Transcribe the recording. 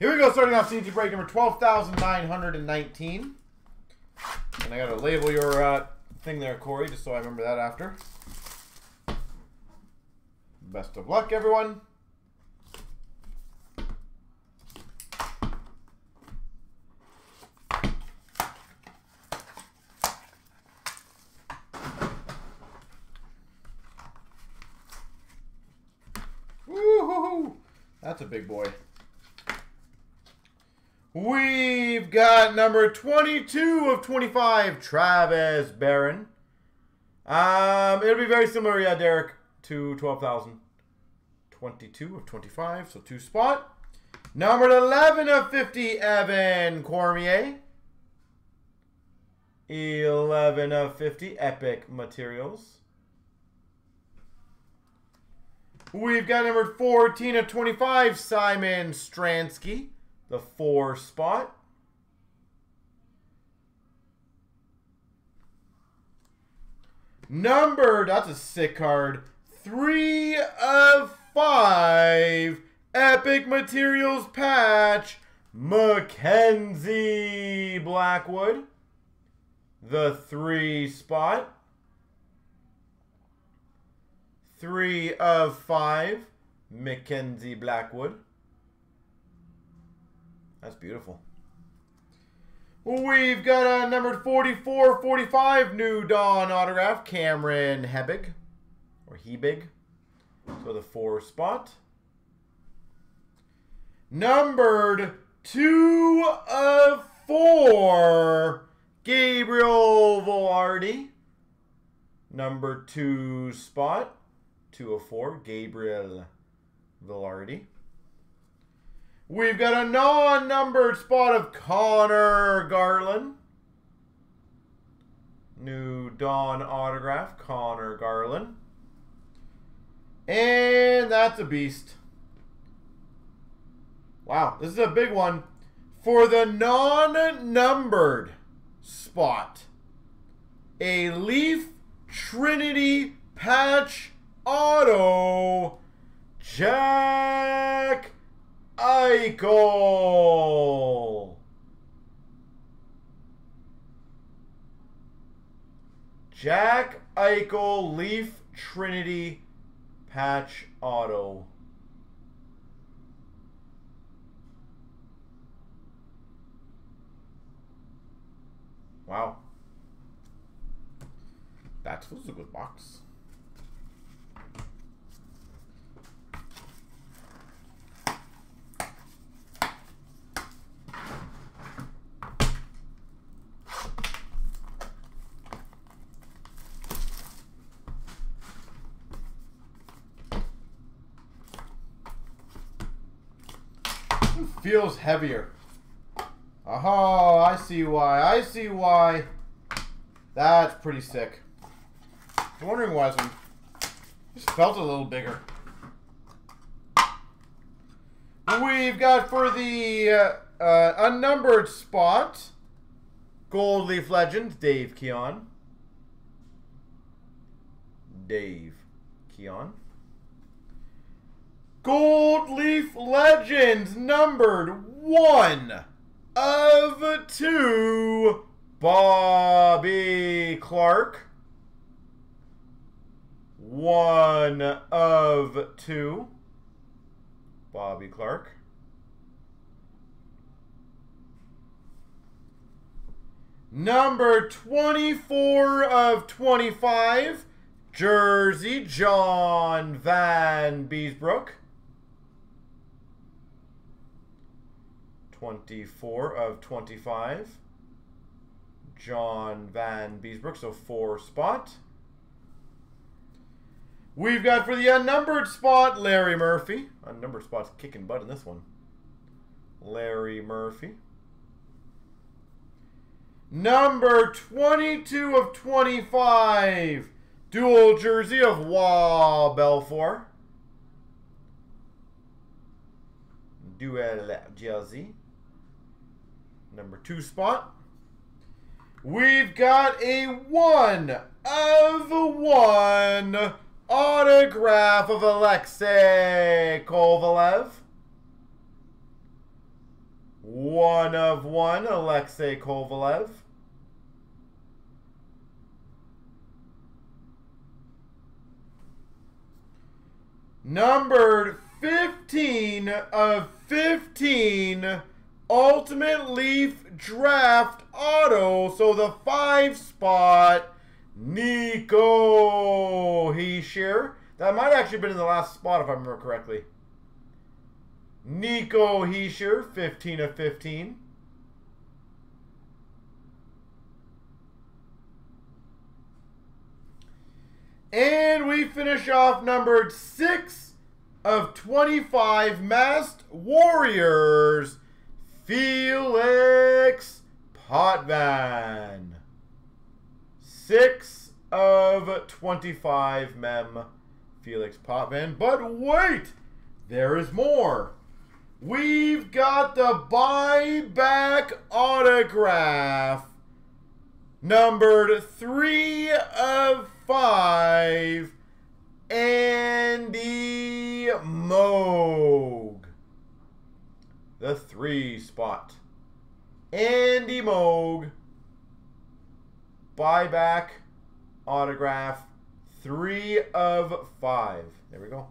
Here we go, starting off CNC break number 12,919. And I got to label your uh, thing there, Corey, just so I remember that after. Best of luck, everyone. That's a big boy. We've got number 22 of 25, Travis Barron. Um, it'll be very similar, yeah, Derek, to 12,000. 22 of 25, so two spot. Number 11 of 50, Evan Cormier. 11 of 50, Epic Materials. We've got number 14 of 25, Simon Stransky, the four spot. Number, that's a sick card. Three of five, Epic Materials patch, Mackenzie Blackwood, the three spot. Three of five, Mackenzie Blackwood. That's beautiful. We've got uh, a numbered 44, 45 new Dawn autograph, Cameron Hebig, or Hebig, so the four spot. Numbered two of four, Gabriel Vilardi, number two spot. 2 of 4, Gabriel Vilardi. We've got a non-numbered spot of Connor Garland. New Dawn autograph, Connor Garland. And that's a beast. Wow, this is a big one. For the non-numbered spot, a Leaf Trinity patch auto, Jack Eichel. Jack Eichel Leaf Trinity patch auto. Wow. That was a good box. Feels heavier. Oh, I see why. I see why. That's pretty sick. I'm wondering why some just felt a little bigger. We've got for the uh, uh, unnumbered spot, Gold Leaf Legends, Dave Keon. Dave Keon. Gold Leaf Legends numbered one of two. Bobby Clarke. One of two. Bobby Clarke. Number 24 of 25. Jersey, John Vanbiesbrouck. 24 of 25. John Vanbiesbrouck, so four spot. We've got for the unnumbered spot, Larry Murphy. Unnumbered spot's kicking butt in this one. Larry Murphy. Number 22 of 25. Dual jersey of Wah Belfour. Dual jersey number two spot. We've got a one of one autograph of Alexei Kovalev. one of one, Alexei Kovalev. Numbered 15 of 15 Ultimate Leaf Draft Auto. So the five spot, Nico Hischier. That might actually have been in the last spot if I remember correctly. Nico Hischier, 15 of 15. And we finish off numbered 6 of 25 Masked Warriors, Felix Potvin. 6 of 25 Mem, Felix Potvin. But wait, there is more. We've got the buyback autograph. Numbered 3 of 5. Andy Moog. The 3 spot. Andy Moog. Buyback autograph. 3 of 5. There we go.